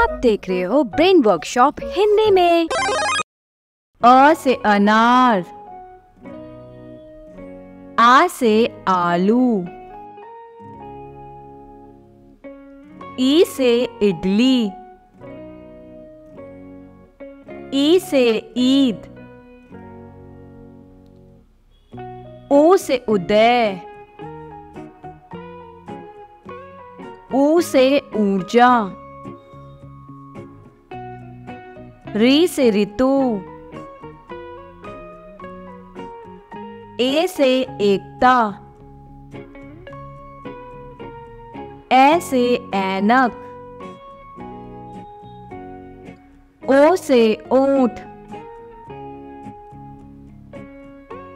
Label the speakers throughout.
Speaker 1: आप देख रहे हो ब्रेन वर्कशॉप हिंदी में।
Speaker 2: अ से अनार। आ से आलू। ई से इडली। ई से ईद। ऊ से उदय। ऊ से ऊर्जा। री से ऋतु। ए से एकता। ए से ऐनक। ओ से ऊँट।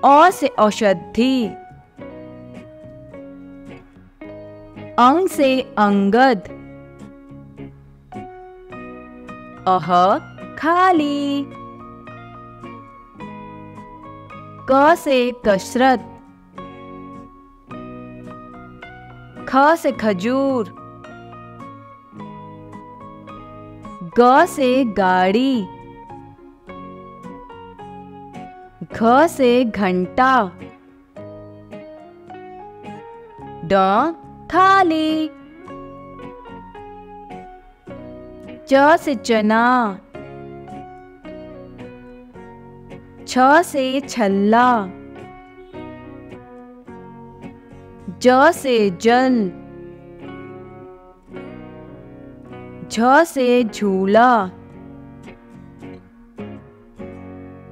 Speaker 2: औ से औषधि। अंग से अंगद। अह। खाली। क से कसरत। ख से खजूर। ग से गाड़ी। घ से घंटा। ड थाली। च से चना। छ से छल्ला। ज से जल झ से झूला।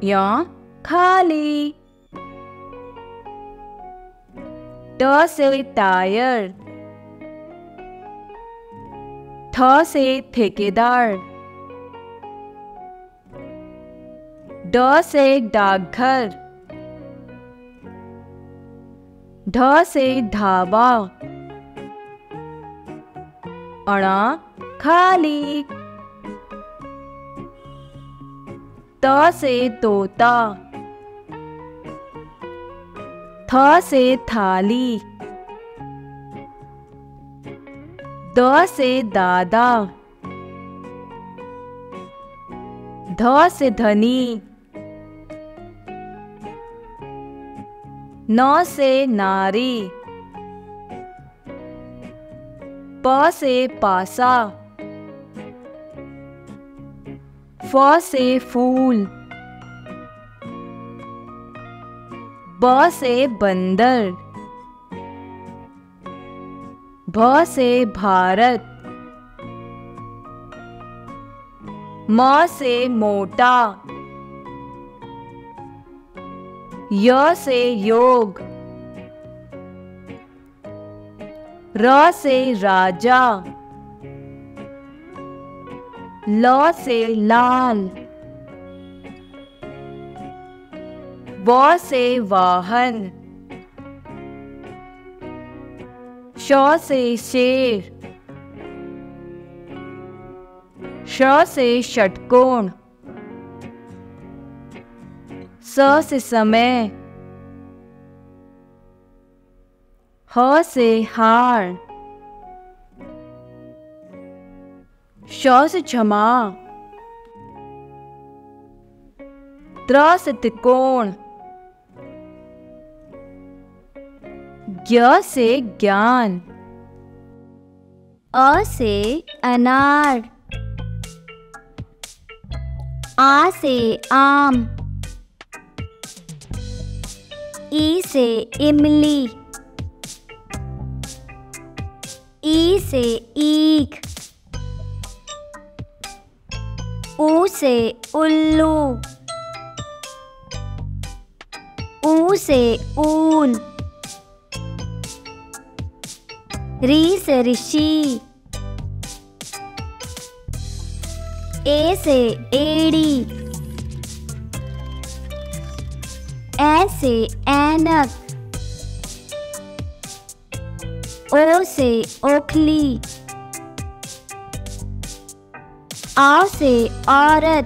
Speaker 2: या खाली। ट से टायर। थ से ठेकेदार। ड से डाकघर। ढ से ढाबा। अणा खाली। त से तोता। थ से थाली। द से दादा। ध से धनी। न से नारी। प से पासा। फ से फूल। ब से बंदर। भ से भारत। म से मोटा। य से योग। र से राजा। ल से लाल। व से वाहन। श से शेर। श से षटकोण। स से समय। ह से हार। श से क्षमा। त्र से त्रिकोण। ज्ञ से ज्ञान।
Speaker 1: अ से अनार। आ से आम। ई से इमली। ई से ईख। ऊ से उल्लू। ऊ से ऊन। री से ऋषि। ए से एड़ी। ए से ओ से ओखली। आ से औरत।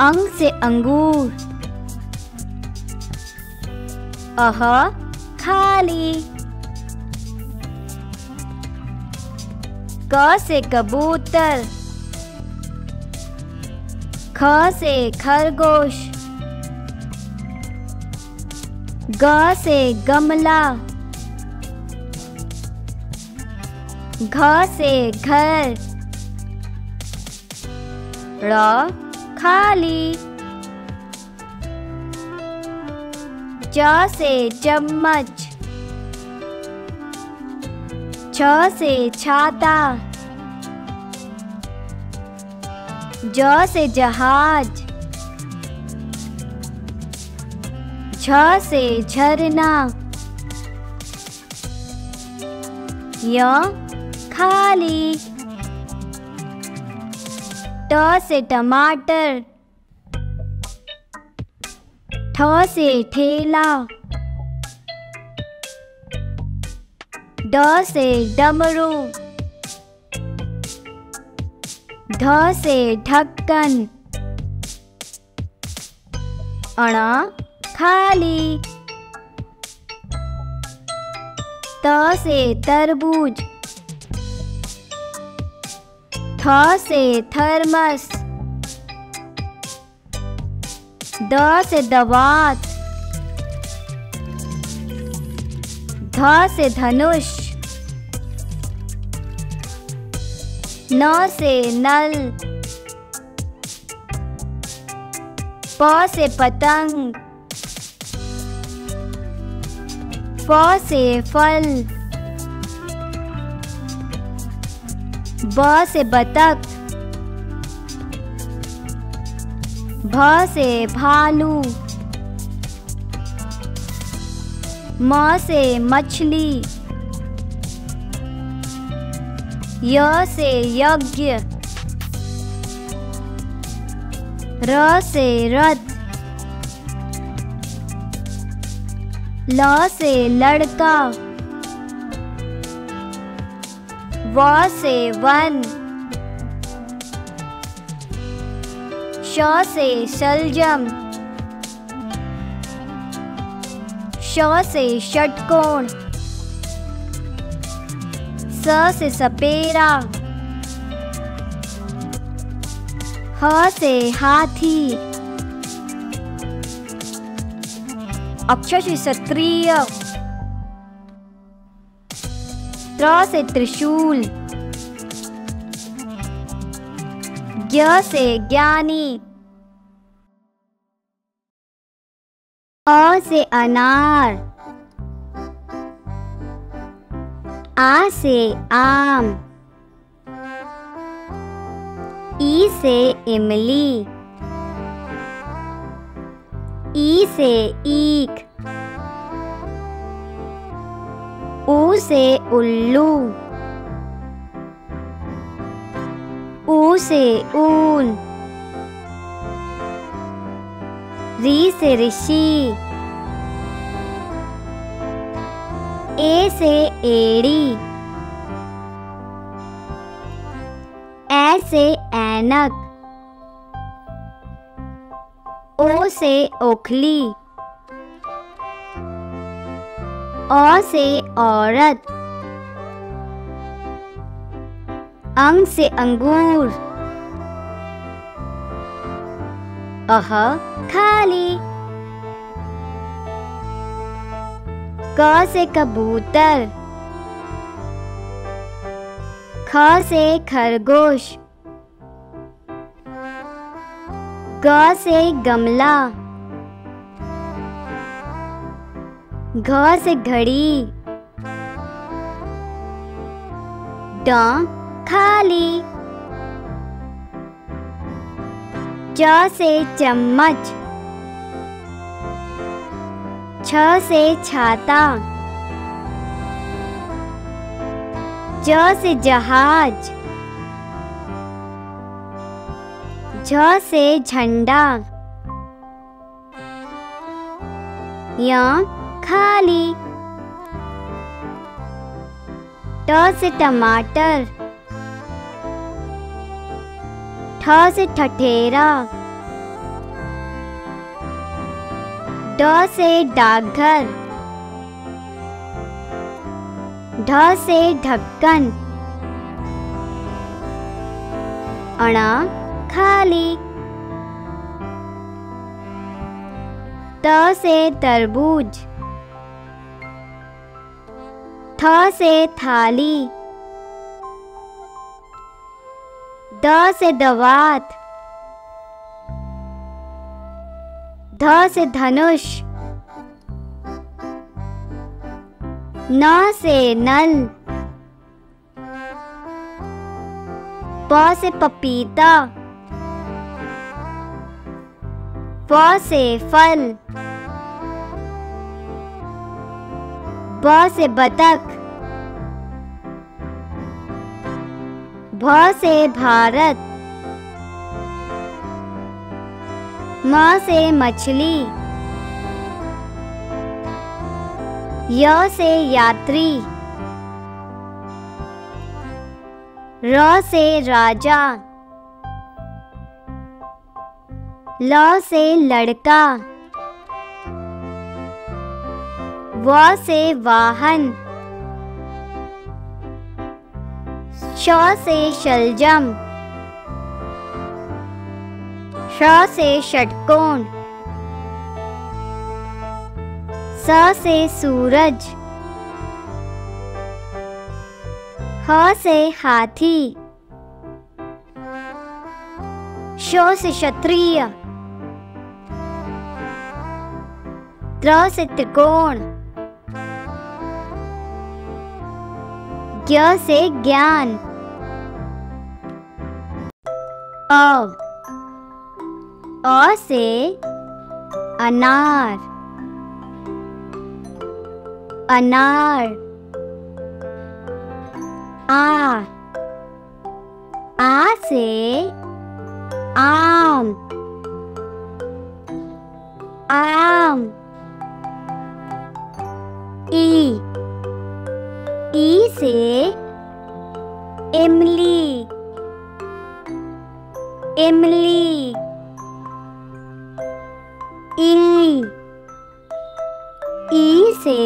Speaker 1: अंग से अंगूर। अह, खाली। क से कबूतर। ख से खरगोश। ग से गमला। घ से घर। ड़ खाली। च से चम्मच छ से छाता। ज से जहाज़। से झरना। य, खाली। ट से टमाटर। ठ से ठेला। ड से डमरू। ढ से ढक्कन। अण खाली। त से तरबूज। थ से थर्मस। द से दवात। ध से धनुष। न से नल। प से पतंग। फ से फल। ब से बतख भ से भालू। म से मछली। य से यज्ञ। र से रथ। ल से लड़का, व से वन, श से शलजम, श से षटकोण, स से सपेरा, ह से हाथी। अक्षर से क्षत्रिय त्र से त्रिशूल। ज्ञ से ज्ञानी। अ से अनार। आ से आम। ई से इमली। ई से ईख ऊ से उल्लू। ऊ से ऊन। री से ऋषि। ए से एड़ी। ए से ऐनक। ओ से ओखली। औ से औरत। अंग से अंगूर। अह खाली क से कबूतर। ख से खरगोश। ग से गमला। घ से घड़ी। ड खाली। च से चम्मच। छ से छाता। ज से जहाज़। झ से झंडा। य खाली। ट से टमाटर। ठ से ठठेरा। ड से डाकघर। ढ से ढक्कन। अणा खाली। त से तरबूज। थ से थाली। द से दवात। ध से धनुष। न से नल। प से पपीता। फ से फल ब से बतख भ से भारत म से मछली य से यात्री र से राजा। ल से लड़का, व से वाहन, श से शलजम, श से षटकोण, स से सूरज, ह से हाथी, शो से क्षत्रिय। त्र से त्रिकोण ज्ञ से ज्ञान। अ। अ से अनार। अनार। आ। आ से आम। आम। ई ई से इमली इमली ई ई से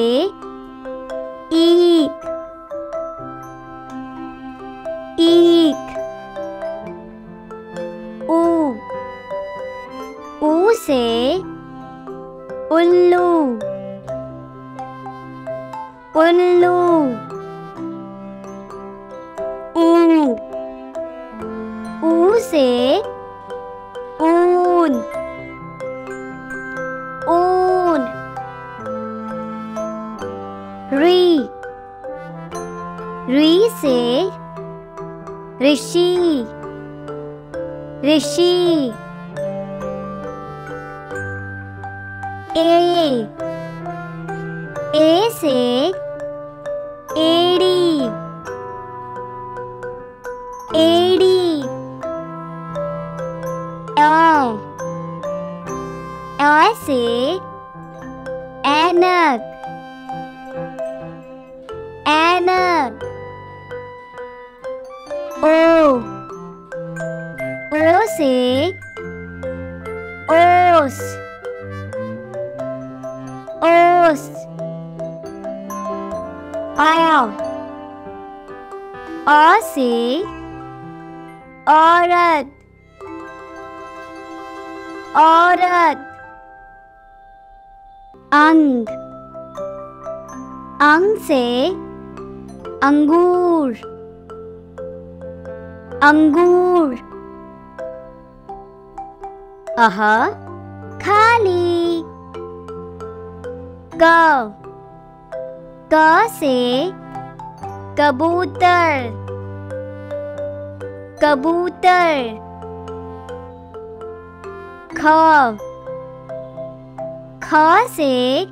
Speaker 1: ख से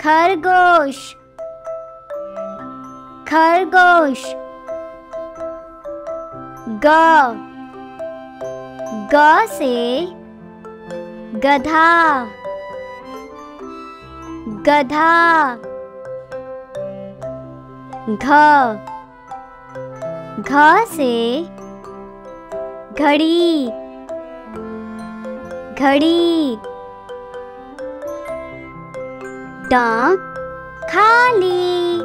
Speaker 1: खरगोश। खरगोश। ग। ग से गधा। गधा। घ। घ से घड़ी। घड़ी। ड खाली।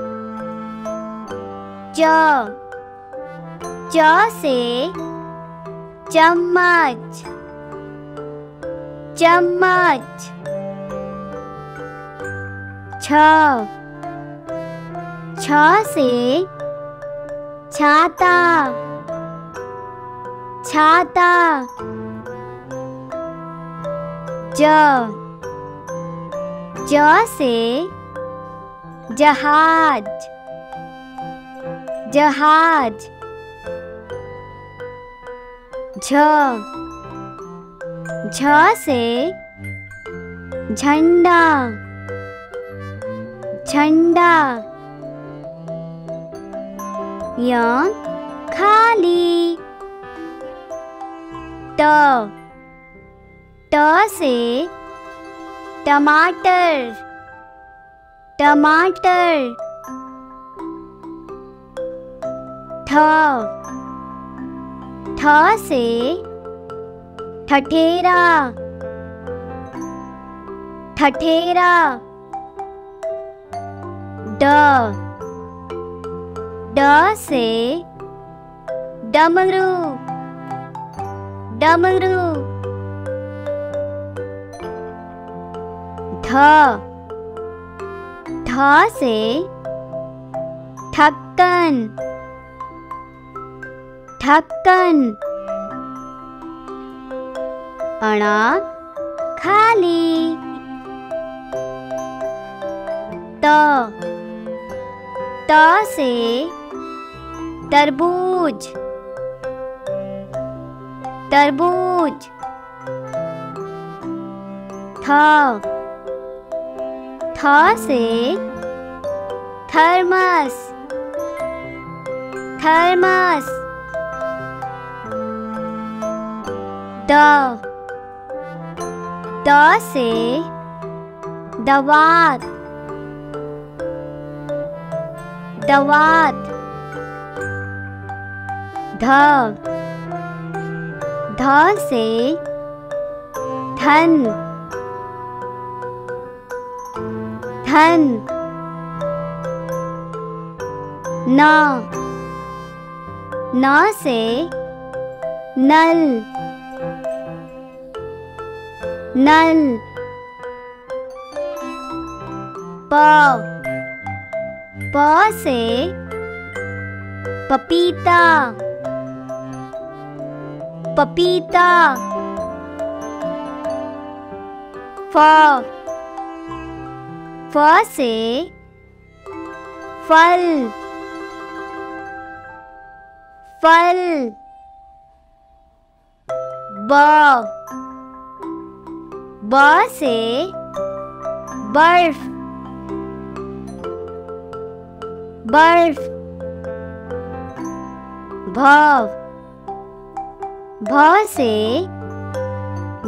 Speaker 1: च च से चम्मच चम्मच। छ छ से छाता छाता। ज ज से जहाज़ जहाज़ झ झ से झंडा झंडा य खाली ट ट से टमाटर टमाटर ठ ठ से ठठेरा ठठेरा ड ड से डमरू डमरू। ध ध से ढक्कन। ढक्कन। अणा खाली। त। त से तरबूज। तरबूज। थ। थ से थर्मस थर्मस द द से दवात दवात ध ध से धन। धन। न। न से नल। नल। प। प से पपीता। पपीता। फ। फ से फल फल ब ब से बर्फ़ बर्फ़ भ भ से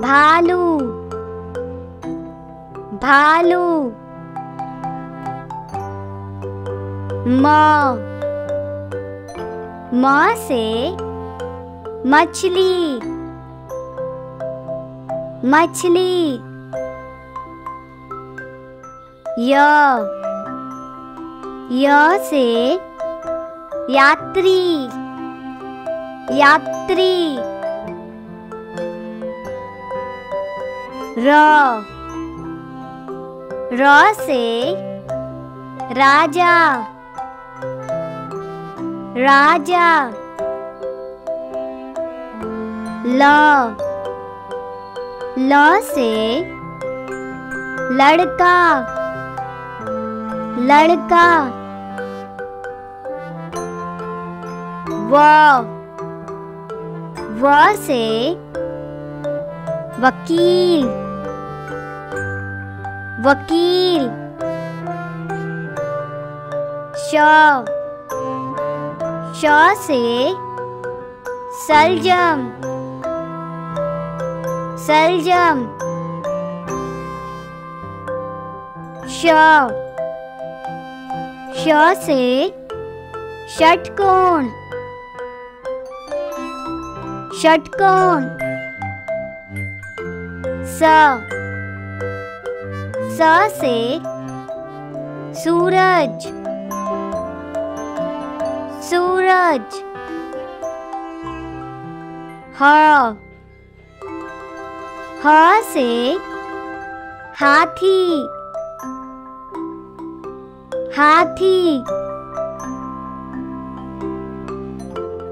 Speaker 1: भालू भालू। म। म से मछली। मछली। य। य से यात्री। यात्री। र। र से राजा। राजा। ल। ल से लड़का। लड़का। व। व से वकील। वकील। श। श से सलजम सलजम श श से षटकोण षटकोण स स से सूरज। सूरज। ह। ह से हाथी। हाथी।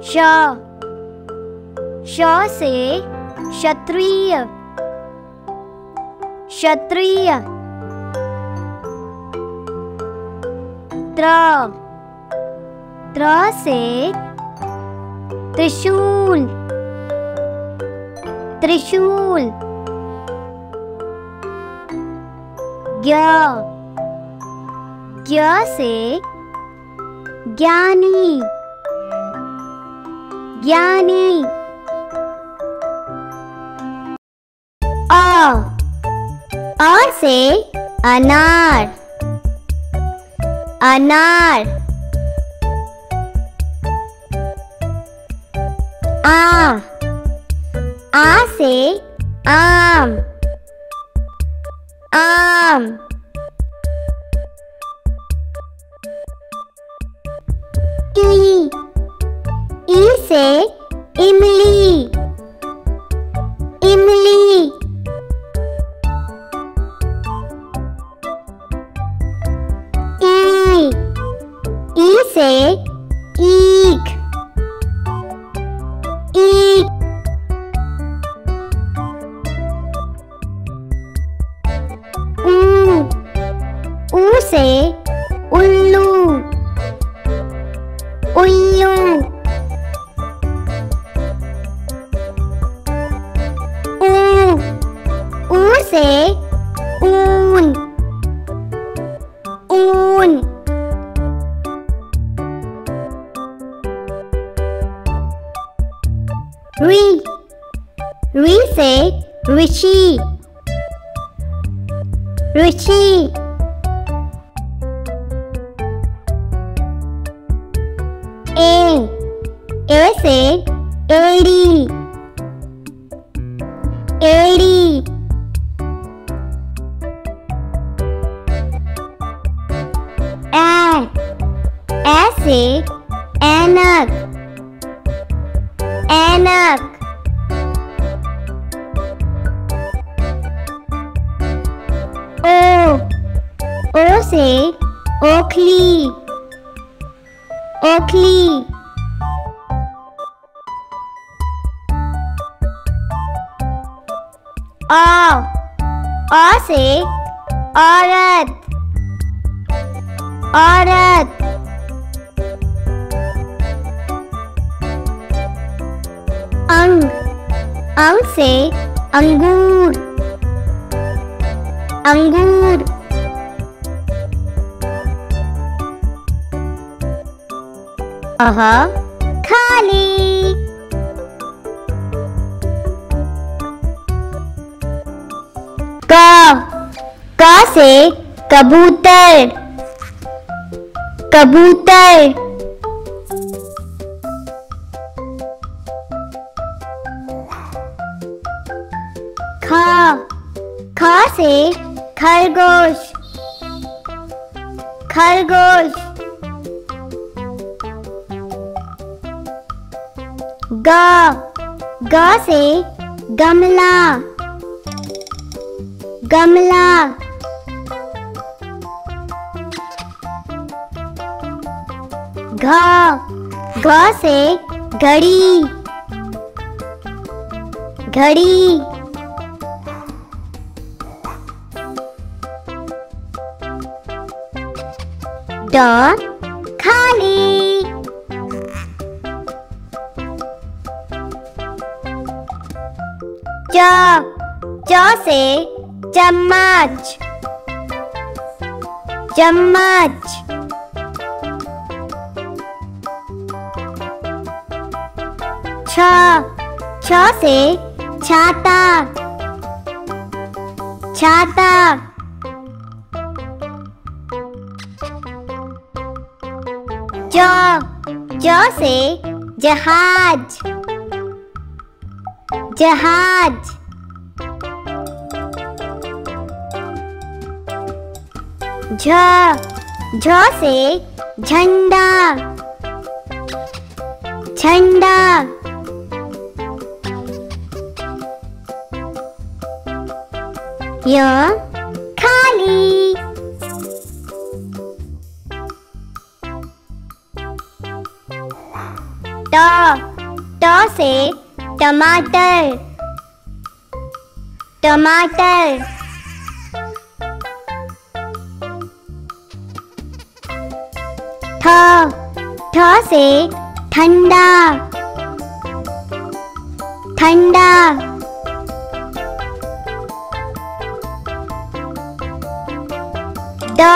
Speaker 1: श। श से क्षत्रिय। क्षत्रिय। त्र। त्र से त्रिशूल त्रिशूल से ज्ञानी ज्ञानी। अ अ से अनार अनार। आ आ से आम। आम। ई ई से इमली। इमली। ई। ई से ईख। ईख ऊ ऊ से से ओखली। ओखली। आ आ से औरत। औरत। अंग। अंग से अंगूर। अंगूर। अह खाली क क से कबूतर कबूतर ख ख से खरगोश खरगोश ग ग से गमला। गमला। घ घ से घड़ी। घड़ी। ड खाली। च च से चम्मच। चम्मच। छ छ से छाता। छाता। ज ज से जहाज़। जहाज़। झ झ से झंडा। झंडा। य खाली। ट ट से टमाटर। टमाटर। ठ ठ से ठंडा। ठंडा। ड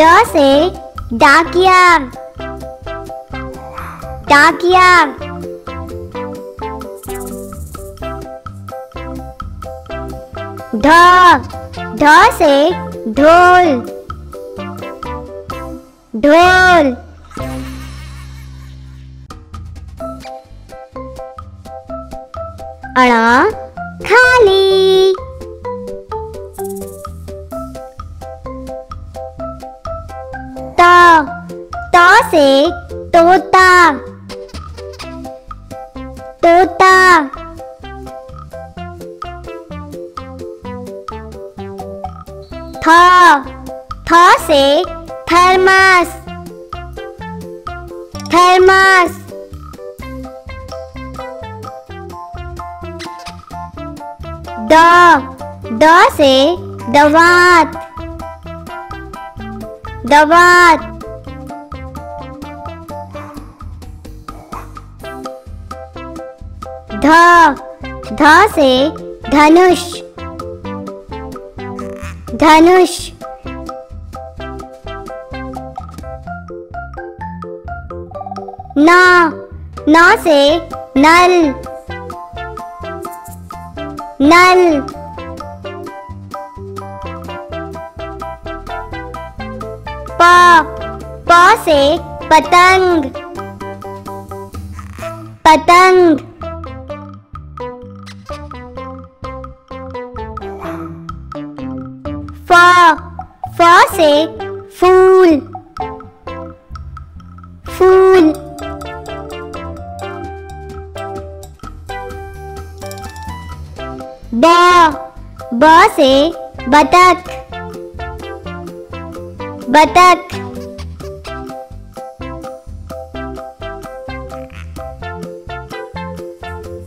Speaker 1: ड से डाकिया। डाकिया। ढ ढ से ढोल। ढोल। अड़ा खाली। त त से तोता। तोता। थ थ से थर्मस। थर्मस। द द से दवात। दवात। ध ध से धनुष। धनुष न न से नल नल प प से पतंग पतंग से फूल। फूल। ब। ब से बतख। बतख।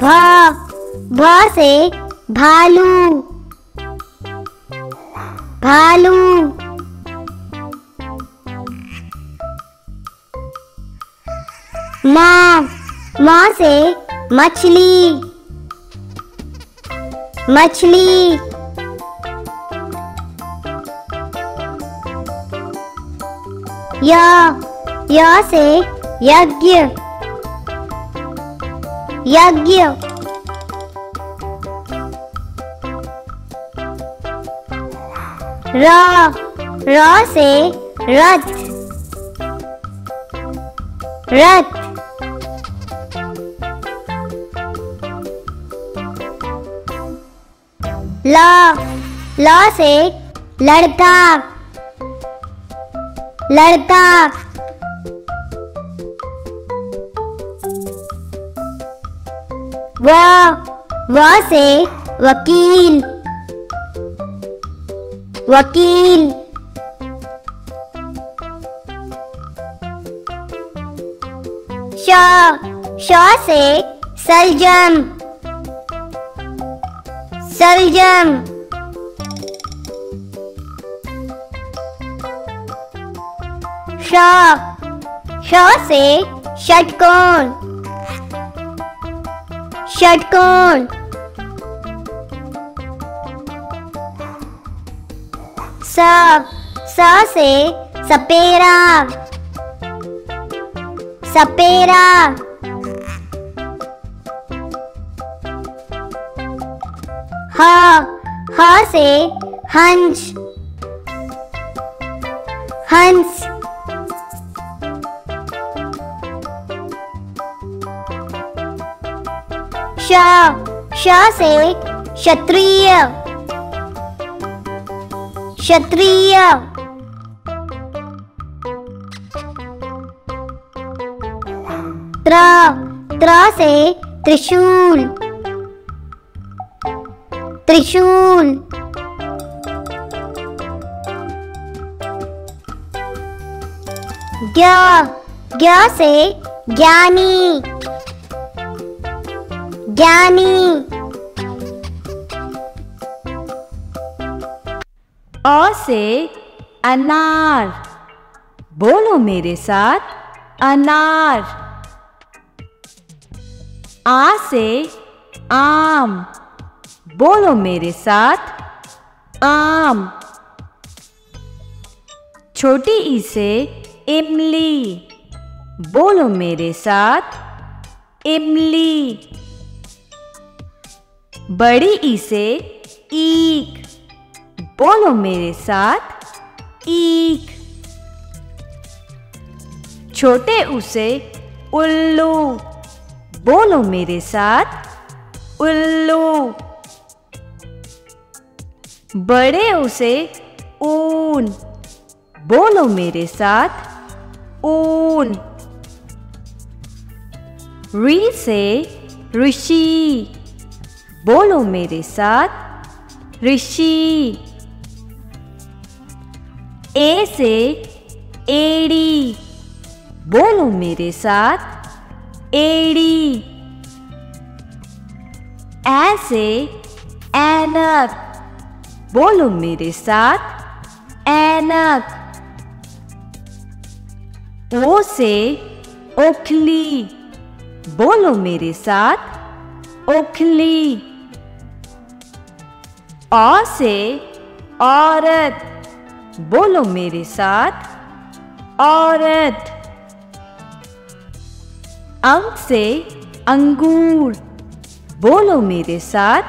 Speaker 1: भ। भ से भालू। भालू। माँ माँ से मछली। मछली। य य से यज्ञ। यज्ञ। र र से रथ। रथ। ल ल से लड़का लड़का व व से वकील। वकील। श श से सलजम। सलजम श श से षटकोण षटकोण स स से सपेरा सपेरा ह ह से हंस हंस। श श से क्षत्रिय। क्षत्रिय। त्र त्र से त्रिशूल। त्रिशूल। ज्ञ ज्ञ से ज्ञानी। ज्ञानी।
Speaker 2: अ से अनार। बोलो मेरे साथ, अनार। आ से आम। बोलो मेरे साथ। आम। छोटी ई से इमली। बोलो मेरे साथ। इमली। बड़ी ई से ईक बोलो मेरे साथ। ईक छोटे उसे उल्लू। बोलो मेरे साथ। उल्लू। बड़े उसे ऊन। बोलो मेरे साथ, ऊन। री से ऋषि। बोलो मेरे साथ, ऋषि। ए से एड़ी। बोलो मेरे साथ, एड़ी। ऐसे ऐनक बोलो मेरे साथ, ऐनक। ओ से ओखली बोलो मेरे साथ ओखली औ से औरत। बोलो मेरे साथ, औरत। अंक से अंगूर। बोलो मेरे साथ,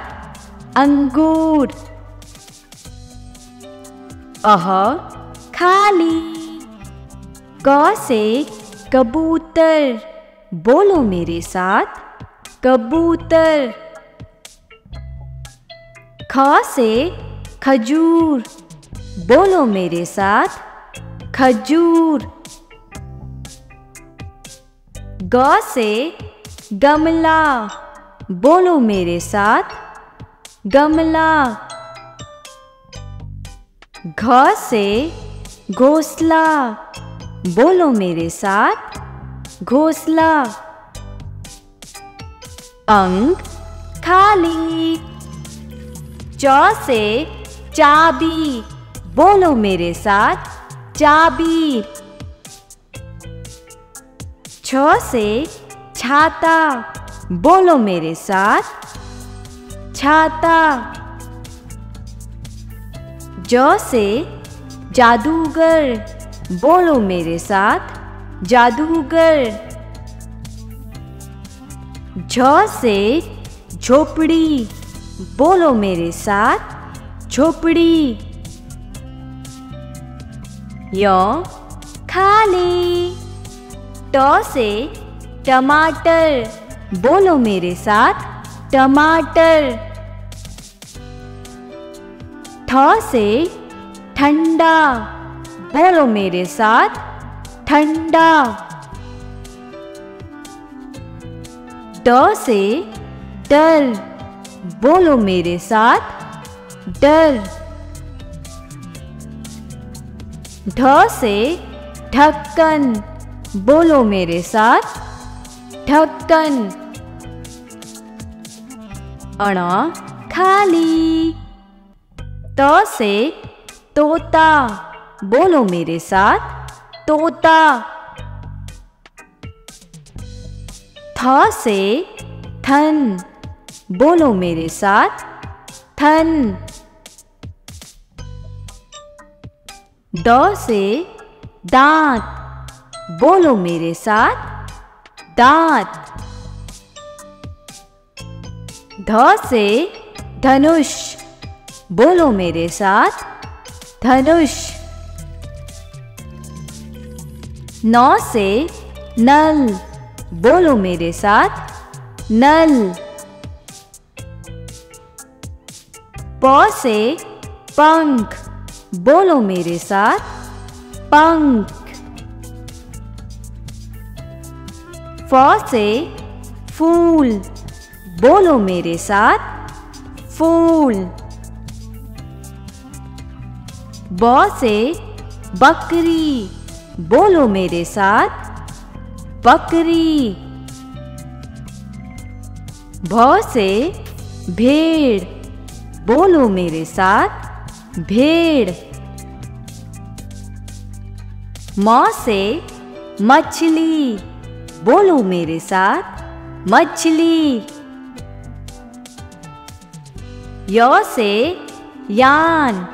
Speaker 2: अंगूर। अह, खाली। क से कबूतर, बोलो मेरे साथ, कबूतर। ख से खजूर, बोलो मेरे साथ, खजूर। ग से गमला, बोलो मेरे साथ, गमला। घ से घोसला। बोलो मेरे साथ, घोसला। अंक खाली। च से चाबी। बोलो मेरे साथ, चाबी। छ से छाता। बोलो मेरे साथ, छाता। ज से जादूगर बोलो मेरे साथ, जादूगर। झ से झोपड़ी बोलो मेरे साथ, झोपड़ी। य खाली ट से टमाटर बोलो मेरे साथ, टमाटर। ठ से ठंडा। बोलो मेरे साथ, ठंडा। ड से डर बोलो मेरे साथ डर ढ से ढक्कन, बोलो मेरे साथ, ढक्कन। अण खाली। त से, तोता, बोलो मेरे साथ, तोता। थ से थन बोलो मेरे साथ थन द से, दांत, बोलो मेरे साथ, दांत। ध से, धनुष। बोलो मेरे साथ, धनुष। नौ से नल। बोलो मेरे साथ, नल। प से पंख। बोलो मेरे साथ, पंख। फ से फूल। बोलो मेरे साथ, फूल। ब से बकरी, बोलो मेरे साथ, बकरी। भ से भेड़, बोलो मेरे साथ, भेड़। म से मछली, बोलो मेरे साथ, मछली। य से यान।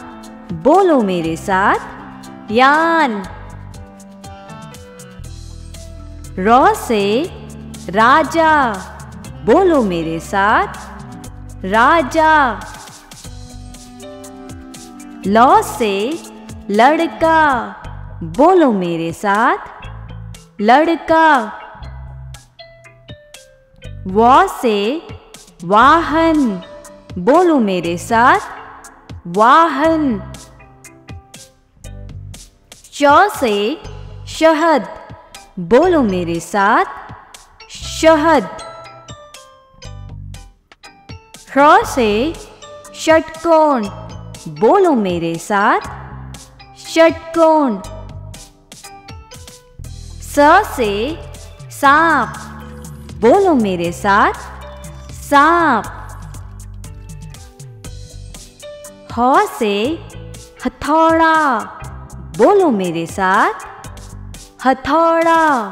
Speaker 2: बोलो मेरे साथ, यान। र से राजा, बोलो मेरे साथ, राजा। ल से लड़का, बोलो मेरे साथ, लड़का। व से वाहन, बोलो मेरे साथ, वाहन। श से शहद। बोलो मेरे साथ, शहद। से षटकोण। बोलो मेरे साथ, षटकोण। स से सांप। बोलो मेरे साथ, सांप। ह से हथौड़ा। बोलो मेरे साथ। हथौड़ा।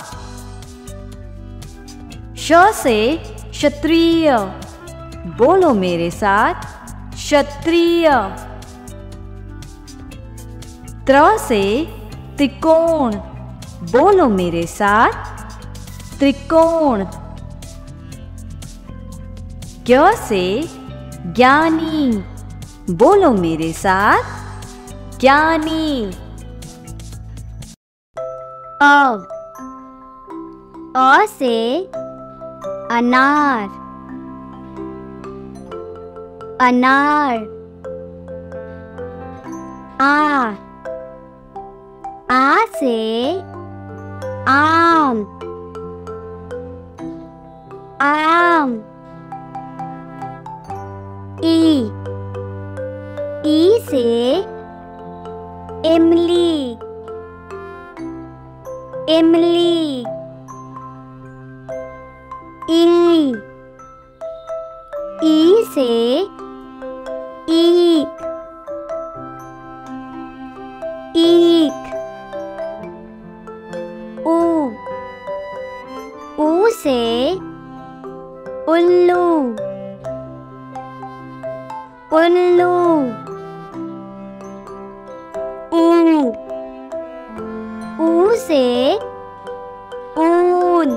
Speaker 2: श से क्षत्रिय। बोलो मेरे साथ, क्षत्रिय। त्र से त्रिकोण। बोलो मेरे साथ, त्रिकोण। ज्ञ से ज्ञानी। बोलो मेरे साथ, ज्ञानी।
Speaker 1: अ अ से अनार अनार आ आ से आम आम ई ई से इमली। इमली ई ई से ईक ईक ऊ ऊ से उल्लू. उल्लू. ऊ से ऊन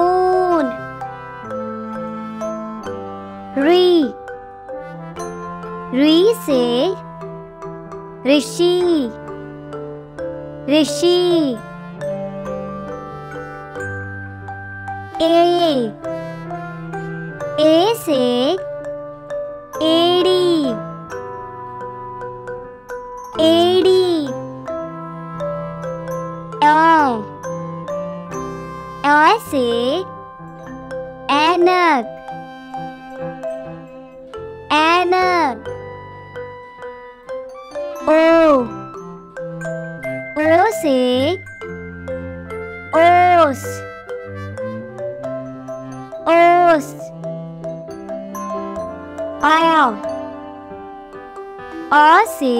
Speaker 1: ऊन री री से ऋषि ऋषि ए ए से एड़ी एड़ी ए से ऐनक ऐनक ओ ओ से ओस ओस आया आ से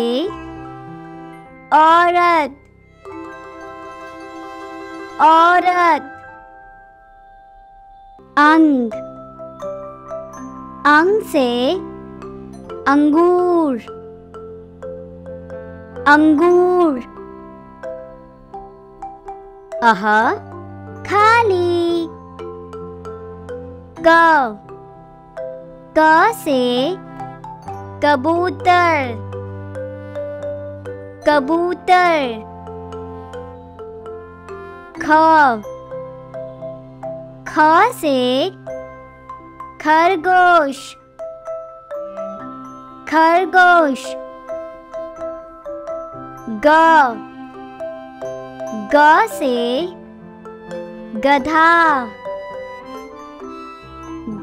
Speaker 1: औरत औरत अंग। अंग से अंगूर। अंगूर। अह खाली। क। क से कबूतर। कबूतर। ख। ख से खरगोश। खरगोश। ग। ग से गधा।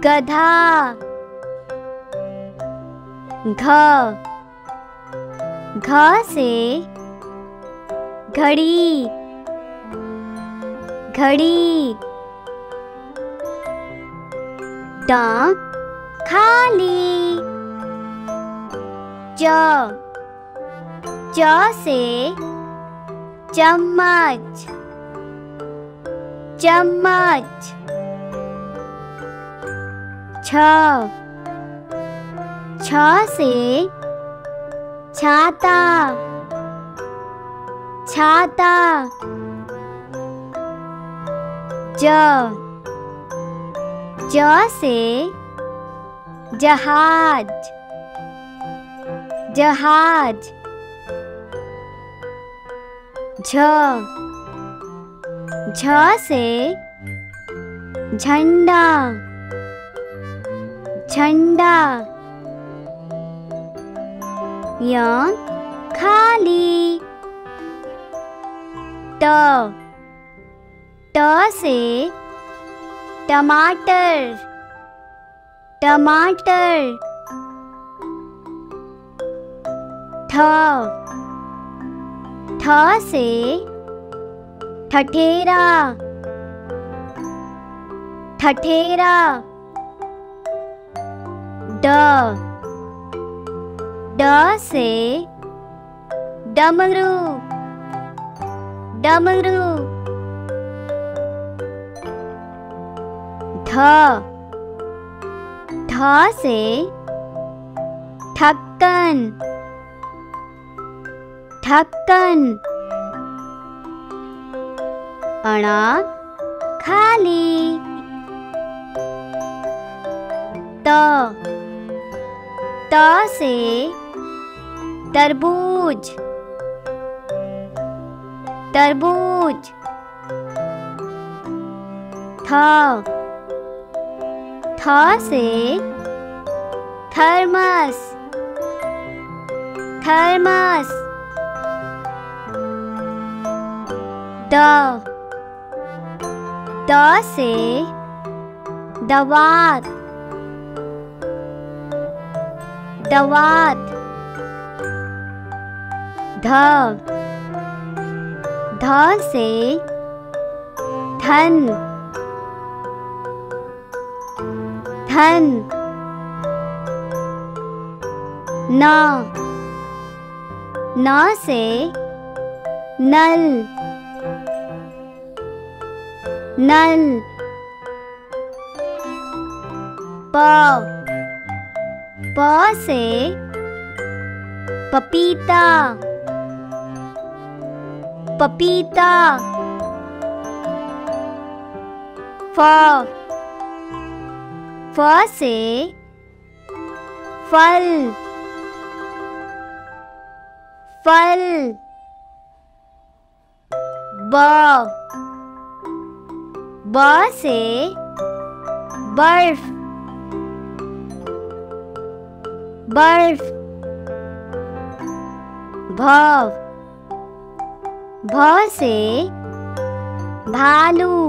Speaker 1: गधा। घ। घ से घड़ी। घड़ी। ड खाली च च से चम्मच चम्मच छ छ से छाता छाता ज ज से जहाज़ जहाज़ झ झ से झंडा झंडा य खाली ट ट से टमाटर टमाटर ठ ठ से ठठेरा ठठेरा ड ड से डमरू डमरू। ध ध से ढक्कन। ढक्कन। अणा खाली। त। त से तरबूज। तरबूज। थ। थ से थर्मस थर्मस द द से दवात दवात ध ध से धन। धन। न। न से नल। नल। प प से पपीता। पपीता। फ फ से फल। फल। ब। ब से बर्फ़। बर्फ़। भ भ से भालू।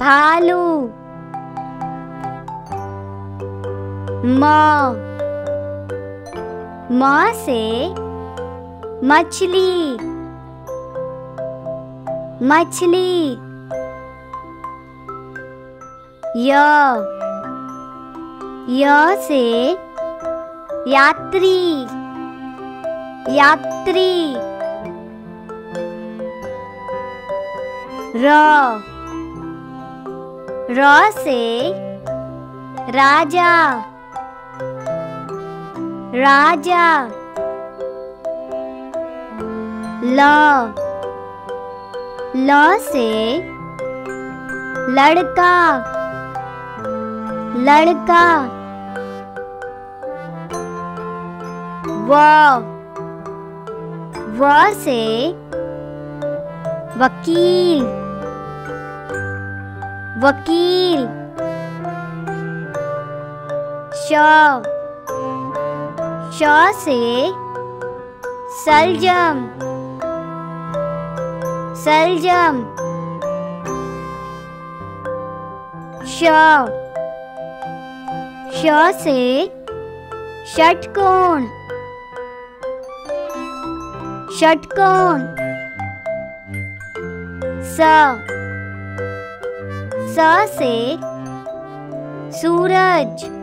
Speaker 1: भालू। म। म से मछली। मछली। य। य से यात्री। यात्री। र। र से राजा। राजा। ल। ल से लड़का। लड़का। व। व से वकील। वकील। श। श से सलजम सलजम श श से षटकोण षटकोण स स से सूरज।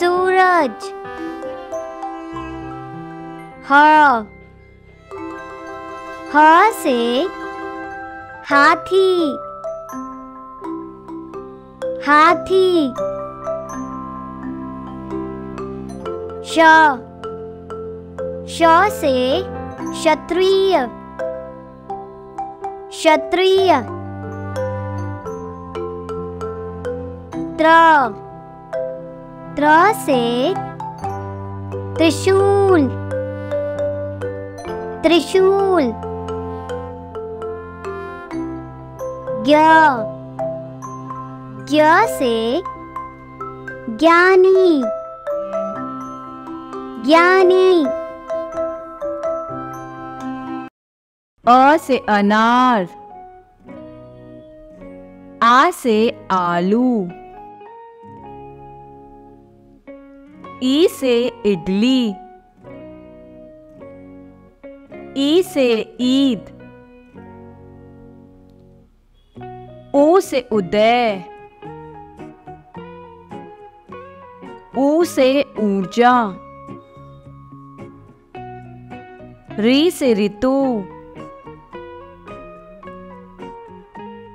Speaker 1: सूरज। ह। ह से हाथी। हाथी। श। श से क्षत्रिय। क्षत्रिय। त्र। त्र से त्रिशूल। त्रिशूल। ज्ञ। से ज्ञानी। ज्ञानी।
Speaker 2: अ से अनार। आ से आलू। ई से इडली, ई से ईद, ऊ से उदय, ऊ से ऊर्जा, री से ऋतु,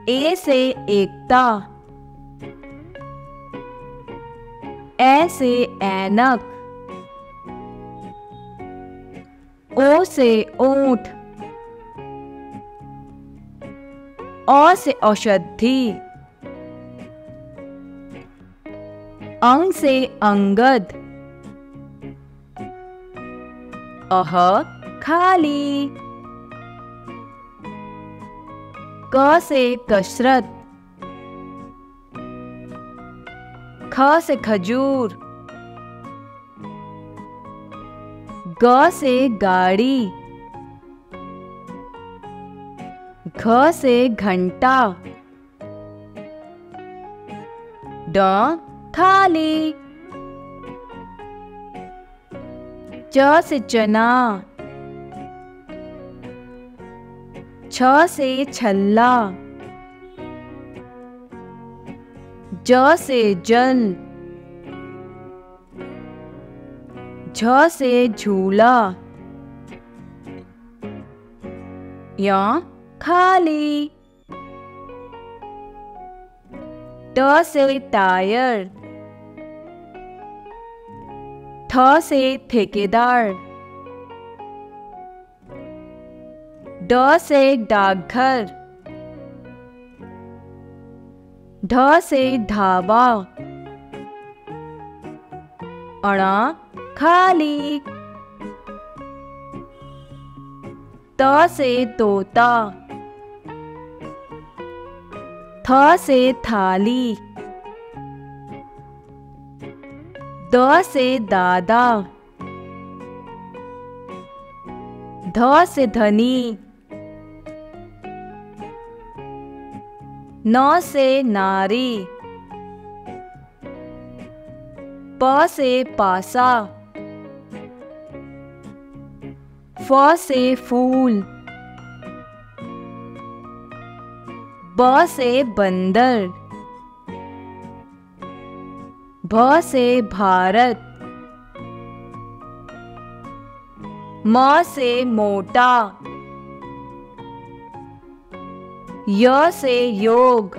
Speaker 2: ए से एकता। ए से ऐनक ओ से ऊँट. औ से औषधि. अंग से अंगद. अह, खाली. क से कसरत. ख से खजूर। ग से गाड़ी। घ से घंटा। ड थाली। च से चना। छ से छल्ला। ज से जल झ से झूला। या खाली। ट से टायर। ठ से ठेकेदार। ड से डाकघर। ढ से ढाबा। अणा खाली। त से तोता। थ से थाली। द से दादा। ध से धनी। न से नारी। प से पासा। फ से फूल। ब से बंदर। भ से भारत। म से मोटा। य से योग।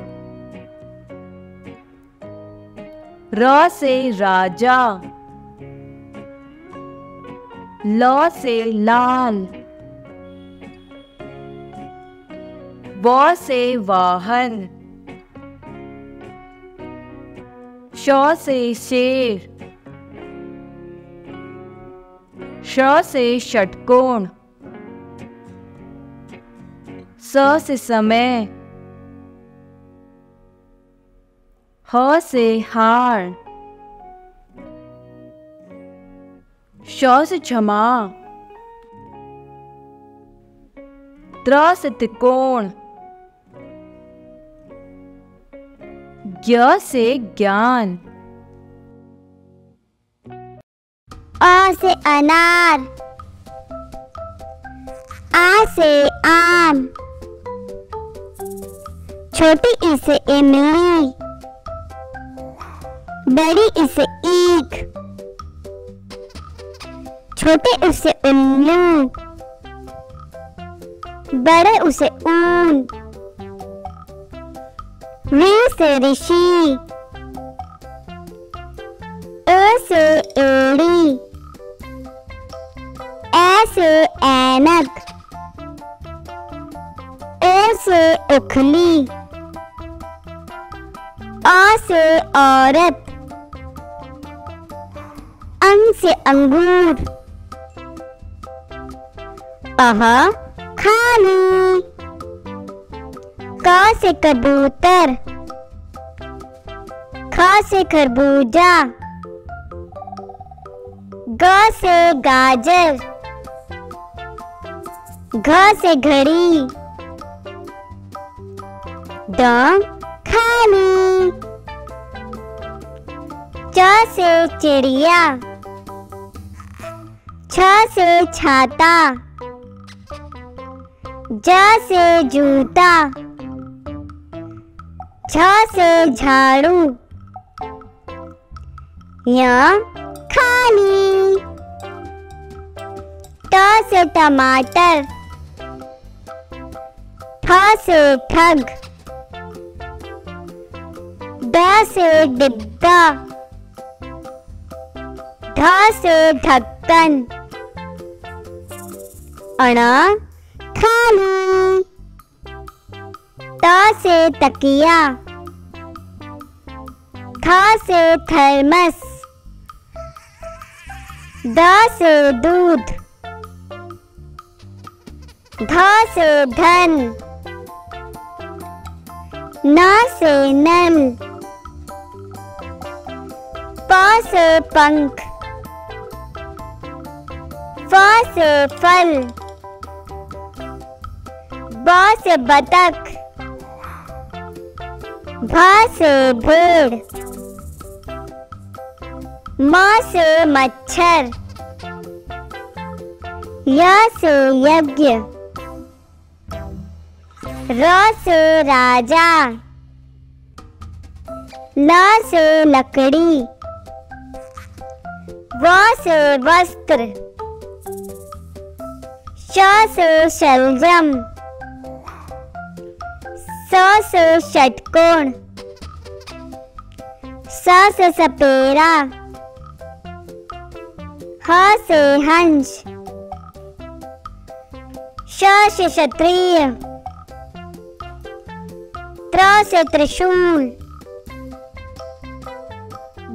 Speaker 2: र से राजा। ल से लाल। व से वाहन। श से शेर। श से षटकोण। स समय ह से हार, श से क्षमा त्र से त्रिकोण, ज्ञ से ज्ञान।
Speaker 1: अ से अनार आ से आम। छोटी ई से इमली बड़ी ई से ईख। छोटे ऊ से उल्लू। बड़े ऊ से ऊन। ऋ से ऋषि। अ से एड़ी। ए से ऐनक। ए से उखली। आ से औरत अंग से अंगूर। अह खाली का से कबूतर। ख से खरबूजा। ग से गाजर। घ से घड़ी। द खाली च से चिड़िया। छ से छाता। ज से जूता। झ से झाड़ू। य खाली। ट से टमाटर। ठ से ठग। ड से डिब्बा ढ से ढक्कन, अण खाली त से तकिया थ से थर्मस द से दूध, ध से धन, न से नल। प से पंख फ से फल ब से बतख भ से भेड़ म से मच्छर य से यज्ञ र से राजा ल से लकड़ी वस्त्र शलजम स षटकोण सपेरा ह से हंस क्षत्रिय त्र से त्रिशूल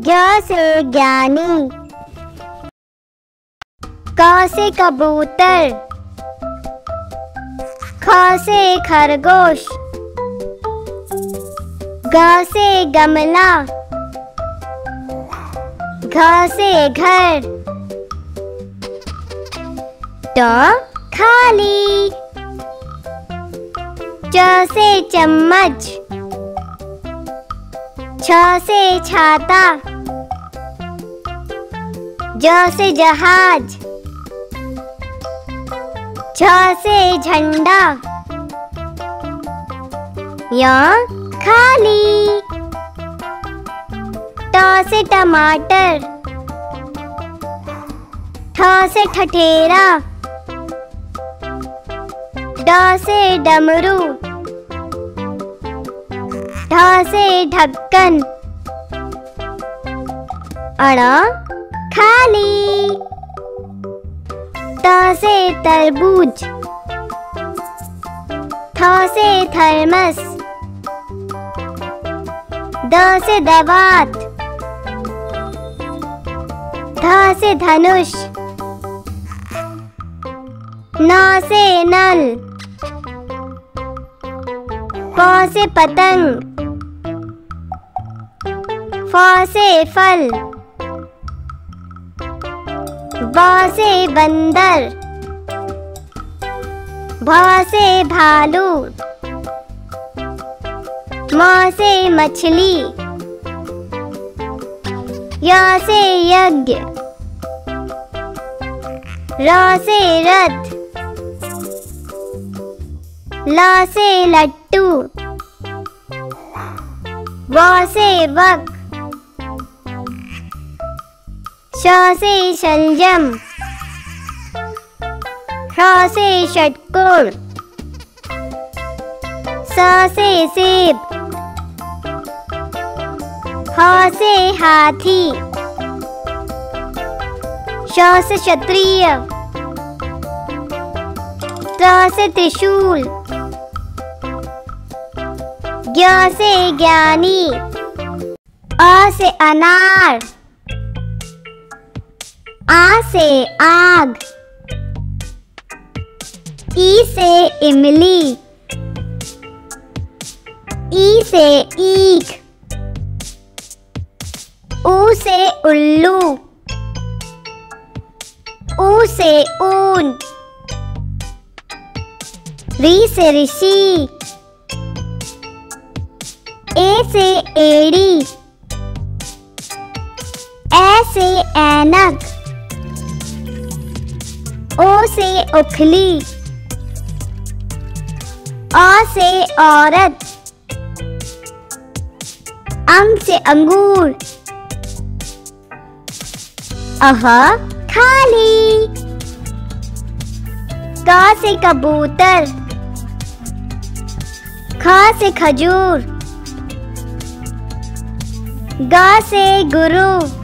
Speaker 1: ज्ञ से ज्ञानी क से कबूतर? ख से खरगोश? ग से गमला? घ से घर? ट खाली। च से चम्मच। छ से छाता। ज से जहाज़। झ से झंडा। य खाली। ट से टमाटर। ठ से ठठेरा। ड से डमरू। ढ से ढक्कन। अण खाली। त से तरबूज, थ से थर्मस, द से दवात, ध से धनुष, न से नल प से पतंग, फ से फल। से बंदर से भालू से मछली से यज्ञ से रथ से लट्टू से वक। श से श से षटकोण। स सेब। से हाथी। से क्षत्रिय। त्र से त्रिशूल। ज्ञ से ज्ञानी। अ से अनार। आ से आग, ई से इमली, ई से ईख ऊ से उल्लू ऊ से ऊन, री से ऋषि, ए से एड़ी ए से ऐनक। ओ से उखली अ से औरत। अंग से अंगूर। अह खाली क से कबूतर। ख से खजूर। ग से गुरु।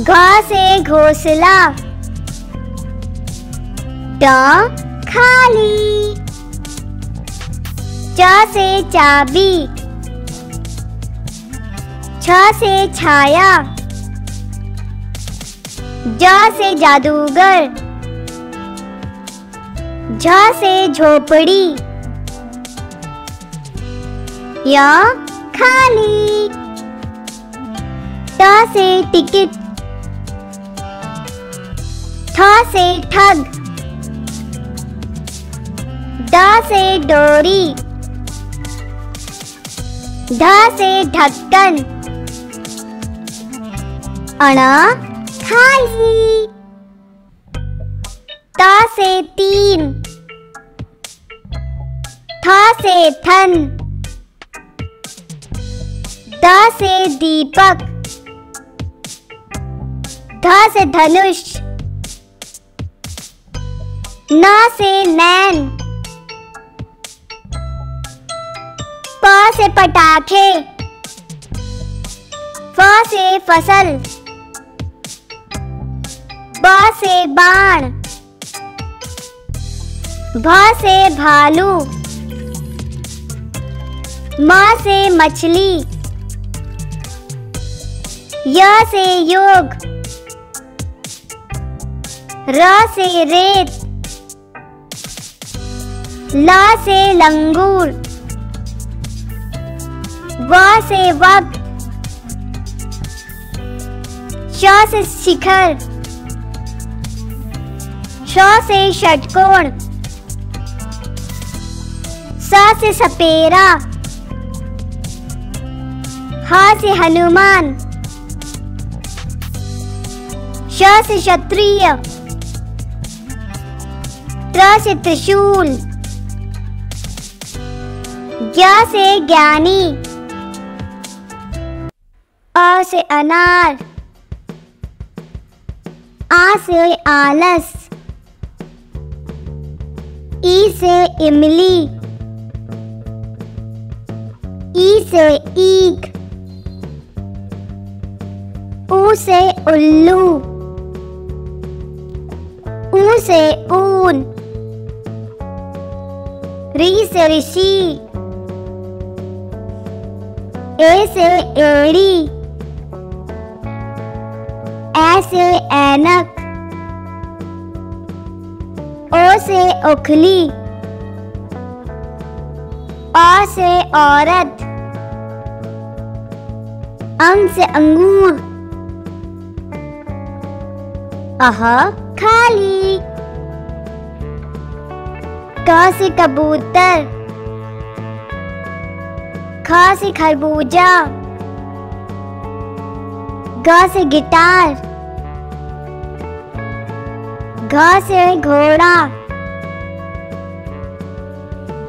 Speaker 1: घ से घोसला। ट खाली। च से चाबी। छ से छाया। ज से जादूगर। झ से झोपड़ी। य खाली। ट से टिकट। ठ से ठग। ड से डोरी। ढ से ढक्कन। अण खाली त से तीन। थ से थन द से दीपक। ध से धनुष। न से नैन। प से पटाखे। फ से फ़सल। ब से बाण। भ से भालू। म से मछली। य से योग। र से रेत। ल से लंगूर, व से वक्त श से शिखर, श से षटकोण, स से सपेरा, ह से हनुमान, श से क्षत्रिय, त्र से त्रिशूल। ज्ञ से ज्ञानी। अ से अनार। आ से आलस। ई से इमली। ई से ईख ऊ से उल्लू। ऊ से ऊन। री से ऋषि। ए से एड़ी ए से ऐनक ओ से उखली अ से औरत अंग से अंगूर अह खाली क से कबूतर ख से खरबूजा ग से गिटार घ से घोड़ा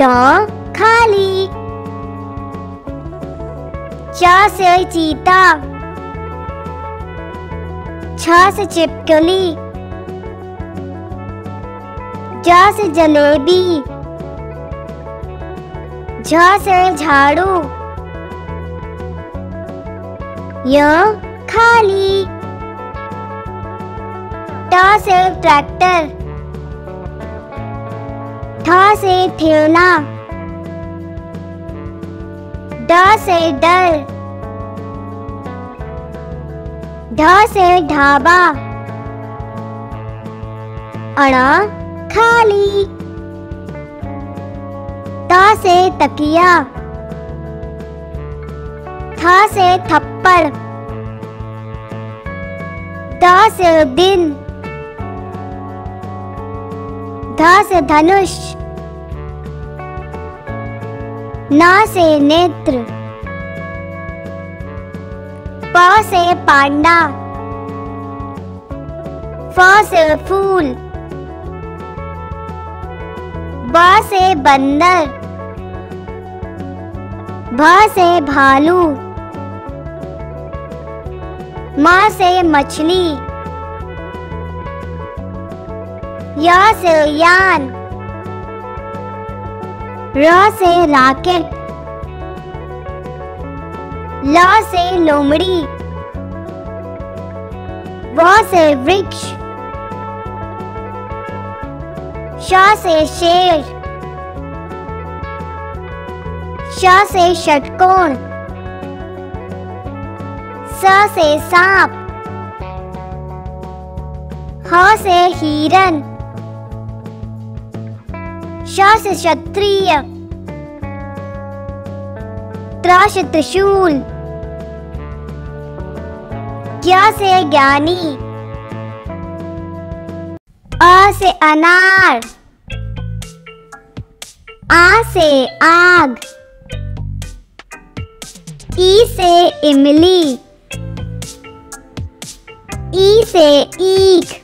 Speaker 1: ट खाली च से चीता छ से चिपकली ज से जलेबी। झ से झाड़ू। य खाली। ट से ट्रैक्टर। ठ से ठेला ड से डर। ढ से ढाबा। अण खाली। त से तकिया, था से थप्पड़ द से दिन ध से धनुष, न से नेत्र, प से पांडा, फ से फूल, ब से बंदर भ से भालू, म से मछली, य से यान, र से राकेट, ल से लोमड़ी, व से वृक्ष, श से शेर। श से षटकोण, स से सांप, ह से हिरन, श से क्षत्रिय, त्र से त्रिशूल, ज्ञ से ज्ञानी, अ से अनार, आ से आग। ई से इमली। ई से ईख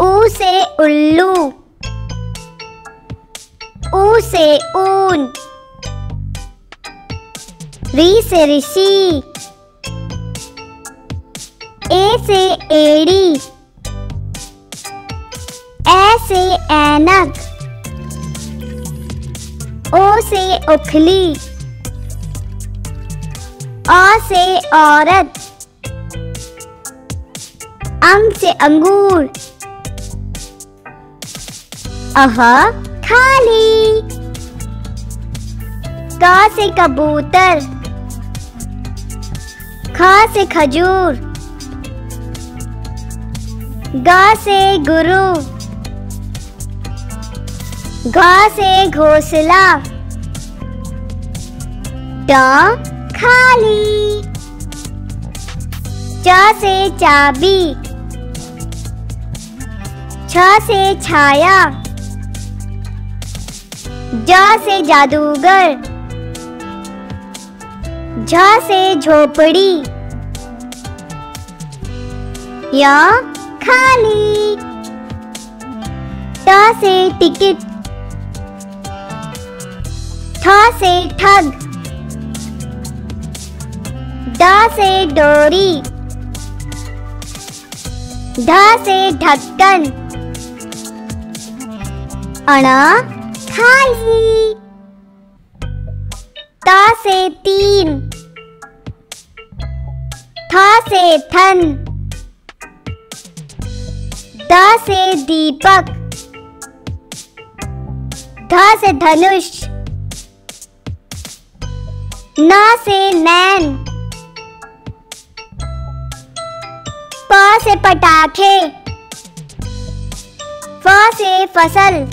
Speaker 1: ऊ से उल्लू। ऊ से ऊन। री से ऋषि। ए से एड़ी। ए से ऐनक। ओ से उखली। अ से औरत। अंग से अंगूर। अह खाली क से कबूतर। ख से खजूर। ग से गुरु। घ से घोसला। खाली। च से चाबी। छ से छाया। ज से जादूगर। झ से झोपड़ी। य खाली। ट से टिकट। ठ से ठग। ड से डोरी। ढ से ढक्कन। अण खाली त से तीन। थ से थन द से दीपक। ध से धनुष। न से नैन। से पटाखे। फ से फ़सल।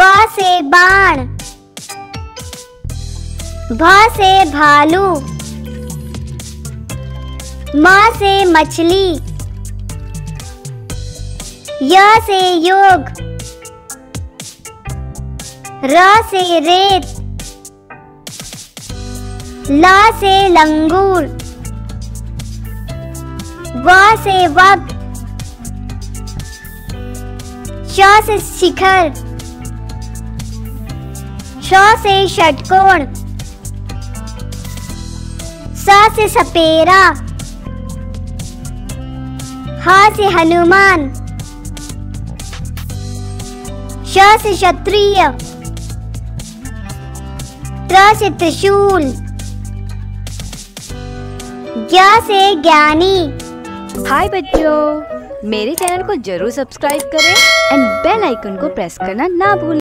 Speaker 1: ब से बाण। भ से भालू। म से मछली। य से योग। र से रेत। ल से लंगूर। व से वक्त श से शिखर। श से षटकोण। स से सपेरा। ह से हनुमान। श से क्षत्रिय। त्र से त्रिशूल। ज्ञ से ज्ञानी।
Speaker 2: हाय बच्चों। मेरे चैनल को ज़रूर सब्सक्राइब करें एंड बेल आइकन को प्रेस करना ना भूलें।